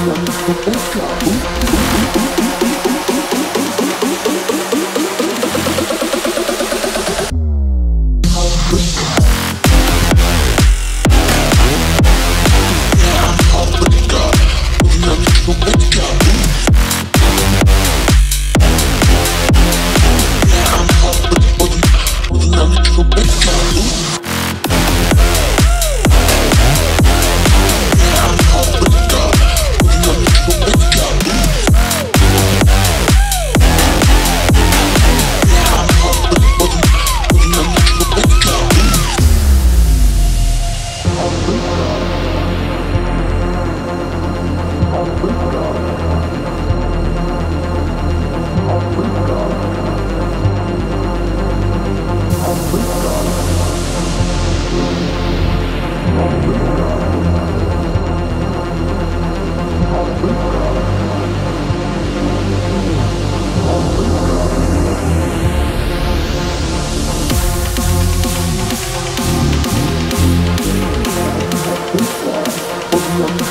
Thank.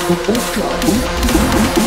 Ponto. Ponto. Ponto.